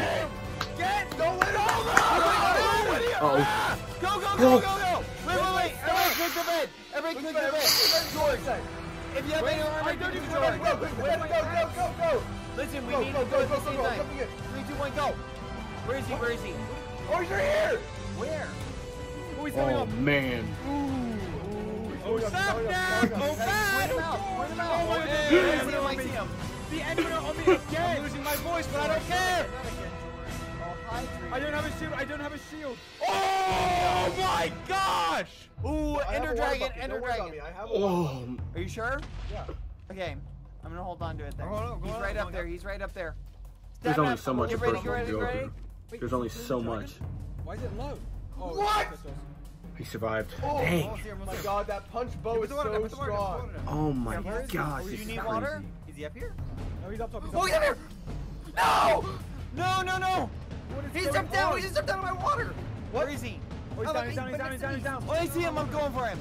Get! Don't let him. Uh oh. Go, go, go, go, go! Wait, wait, wait! Everybody click the bed! Everybody click the bed! George. If you have any armor, I don't click even the know. door. Go, go, go, go, go, go. Listen, we Go, need go, to go, do it go, at the go, same go. time. Three, two, one, go! Where is he? Where is he? Oh, he's right here. Where? Oh, he's coming Oh up. man. Oh, stop now. Point him out! Point him out! Oh, my God. I see him, I see him. The Enderman on me again. I'm losing my voice, but I don't care. Oh, hi, Tree. I don't have a shield. I don't have a shield. Oh my gosh! Ooh, I Ender Dragon. Ender Don't Dragon. me. I have a Oh. Are you sure? Yeah. Okay, I'm gonna hold on to it then. Hold on, He's on, right go up there. go. He's right up there. There's only so much a Get person can ready, go get ready. through. Wait, There's only so much. Why is it low? Oh, What? crystals. He survived. Oh, Dang. Oh my god, that punch bow is water so put water strong. water. Oh my Where is he? gosh. Oh, This you is need crazy. water? Is he up here? No, he's up top. He's up Oh, top. he's up here! No! No, no, no! What is He jumped down! on? He just jumped down in my water! What? Where is he? Oh, he's Oh, down, he's look, down, he's down, he's down, he's down. Oh, I see him! I'm going for him!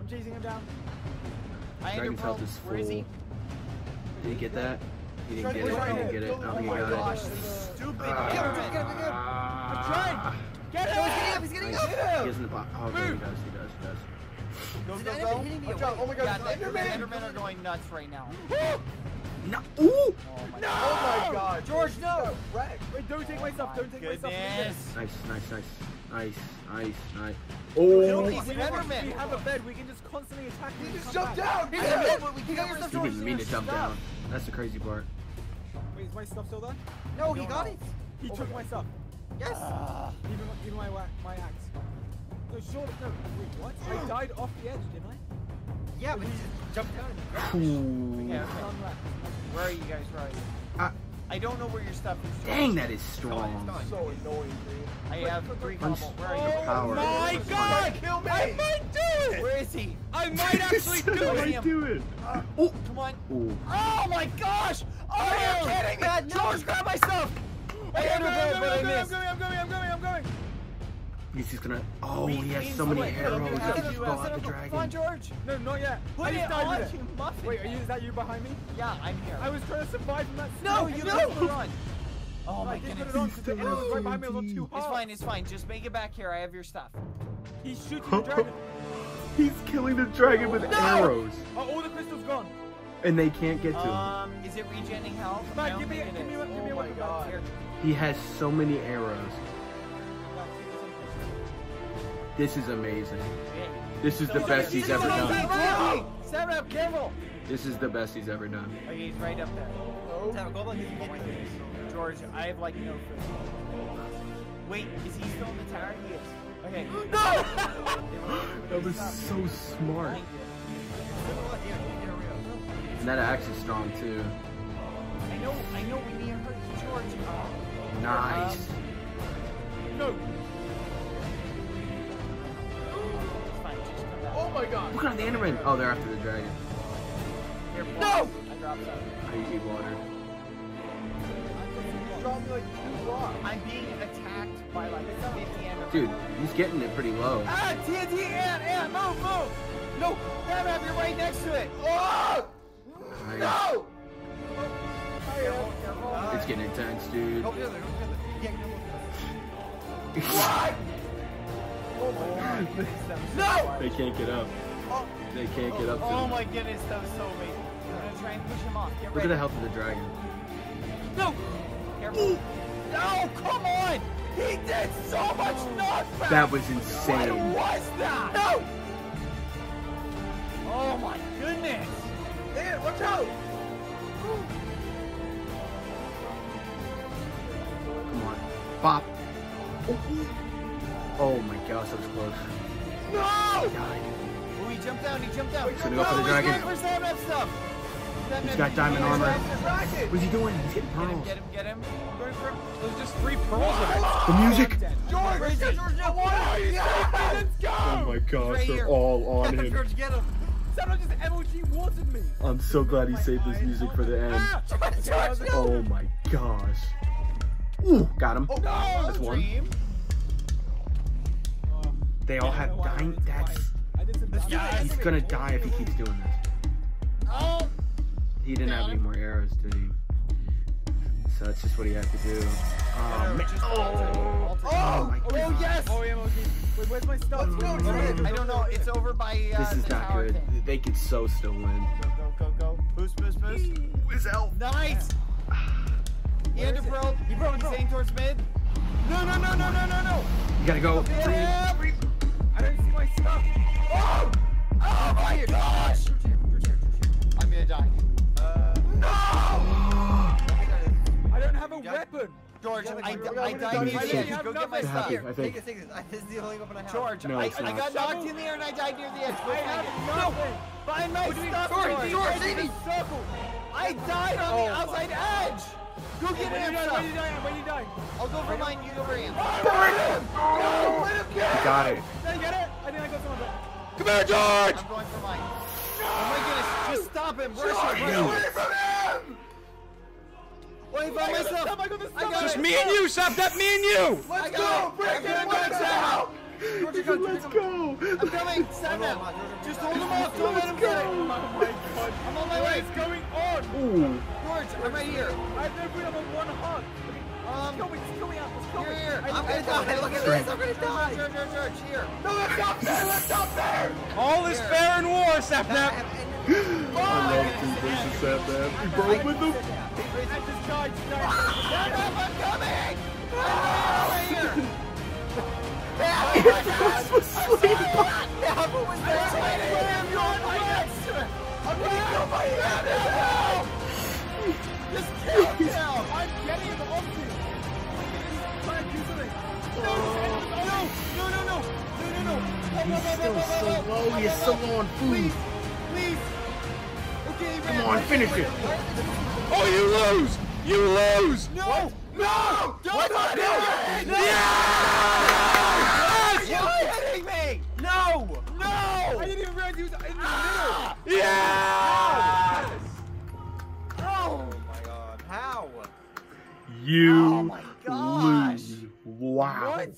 I'm chasing him down. I Dragon's ender health pearl. is Where is he? full. Did he get that? He didn't Trying get to it. push He right didn't here. get it. I don't think he Oh my got gosh, it. this stupid Ah. Get him, get him, get him, get him. I'm trying. Get him! He's getting up, he's getting Nice. up! He doesn't. Oh, okay, he does. He does. He does. Go, Is go, it go. anything hitting me Watch out. Oh my god, Yeah, it's the Endermen, Enderman! Endermen are going nuts right now. No. Ooh. Oh my No! Oh my god. George, no! Wait, don't take my stuff. Don't take my stuff. Goodness. Nice, nice, nice, nice, nice, nice. Oh. these We have, a, we have a bed. We can just constantly attack. He just come jumped back. down! Here's Yeah. the bed, but we can get your He didn't mean to jump down. That's the crazy part. Wait, is my stuff still there? No, he got it. He oh took my stuff. Yes. Even, even my wa- my axe. No, sure. No. Wait, what? I (gasps) died off the edge, didn't I? Yeah, but he just jumped down. Ooh. Okay, okay. Where are you guys? Where are you? Ah. I don't know where your stuff is. Dang, that is It's strong. gone. So annoying, dude. I have three Punch. cobble. Where are you? Power. my God! Kill me! I might do it! Where is he? I (laughs) might actually do it! see him. do it. Oh. Come on. Ooh. Oh my gosh! Oh, you're kidding me! George, grab my stuff! I Okay, I'm entered going, it, I'm but I going, I'm going, I'm going, I'm going, I'm going. He's just gonna. Oh, We- he has so many split. arrows. Look He at can that. just go out the Come on, dragon. George. No, not yet. Put I it just died on, with it. you muffin. Wait, are you, is that you behind me? Yeah, I'm here. I was trying to survive from that no, snow. you no. didn't put it on. Oh I my did put goodness. it on the enemy was right behind me. I was on too It's fine, it's fine. Just make it back here. I have your stuff. He's shooting the (laughs) dragon. He's killing the dragon with arrows, Are all the crystals gone? and they can't get to him. Um, is it regenerating health? I Man, don't give me, think it give me, give me Oh one. my God. Here. He has so many arrows. This is amazing. This is the best he's ever done. Seven up, careful! This is the best he's ever done. Okay, he's right up there. Go back, he's Oh my. George, I have like no food. Wait, is he still in the tower? He is. Okay. (gasps) No! That was so smart. And that axe is strong too. I know, I know we need to hurt George. Oh. Nice. Um, No. My god. Look at the Enderman. Oh, they're after the dragon. Here, No! I dropped out. I eat water. Drop me like two blocks. I'm being attacked by like 50 enemies. Dude, he's getting it pretty low. Ah, TNT, Ant, Ant, move, move! No, grab it, you're right next to it. Oh! Nice. No! It's getting intense, dude. Go together, go together. Yeah, go together. What? Oh my god. No! They can't get up. They can't get up to Oh my goodness, that was so amazing. I'm gonna try and push him off. Get Look ready. at the health of the dragon. No! Careful. No, come on! He did so much knockback! That was What insane. was that? No! Oh my goodness! Dan, watch out! Come Bop. Oh my gosh, that was close. No! Oh, he jumped down. He jumped down. He's gonna go for the dragon. He's going for Snap stuff. He's got diamond armor. Racket! What's he doing? He's getting Get him, pearls. get him, get him. I'm going for him. There's just three pearls of it. The music. George! Where is? George, I want it! Yes! Let's go! Oh my gosh, Right they're here. all on him. George, get him. Someone just MLG watered me. I'm so glad he saved this music for the end. Ah, (laughs) George, no. Oh my gosh. Ooh, got him. No, That's one. Dream. They all have dying. That's. I did some damage. He's gonna die if he keeps doing this. Oh, He didn't have any more arrows, did he? So that's just what he had to do. Oh, man. Just Oh, oh my Oh, yes. Oh, yeah, MOG. Wait, where's my stuff? I don't know. It's over by uh, This is the not good. thing. They could so still win. Go, go, go, go. Boost, boost, boost. His elf. Nice. He had to broke. He broke. He's aiming towards mid. No, no, no, no, no, no, no. You gotta go. Yeah. I don't see my stuff. Oh! Oh my gosh! I'm gonna die. Uh, no! I don't have a weapon. George, I, I gotta died go. near I the didn't edge. Go get my stuff. Happy, I. Take this, take this. This is the only weapon I have. George, No, I, I got knocked in the air and I died near the edge. Go I have it. nothing. Find my stuff, George, George. George, I save me. I died on the outside edge. Go get Where you him die? Where you die? Where you die? I'll go for mine. You go for him. Burn him! No, let him get it! I Got it. Did I get it? I think I got someone back. Come here, George! I'm going for mine. Oh my goodness! Just stop him. Rush him. Get away from him! Wait, by myself. I got the I stuff. got Just it. me and you, Sap. That me and you. Let's go! Break I'm it gonna go now! George, Let's George, go. I'm coming. Stab him. Just hold him off. Don't let him get it. Oh my god. I'm on my What way. is going on? Ooh. George, I'm right here. I have no food. I'm on one heart. Um, Kill me. Just kill me out. Just kill here, here. I- I'm I- gonna die. Look at this. I'm gonna die. George, George, George, here. No, that's not fair! That's not fair! All is fair in war, Sapnap. I love Two versus Sapnap. Broke with them. I just died. Just died. Stand. I'm coming. I'm right here. Yeah, but was there? You're on my next. I'm gonna kill my head. Just kill him. I'm getting him off you. Try and. No, no, no, no, no, no, no, no. He's still so low. He's low on food. Please, Come on, finish it. Oh, you lose. You lose. No, no, don't do it. No. Yes! You're kidding me. No, no. I didn't even realize he was in the ah! middle. Yes! Oh my god, how? You Oh my gosh. lose. Wow. What?